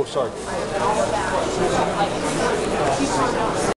Oh, sorry.